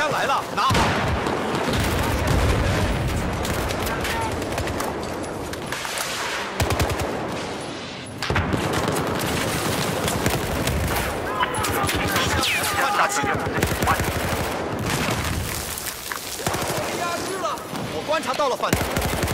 枪来了，拿好。观察，我观察到了犯人。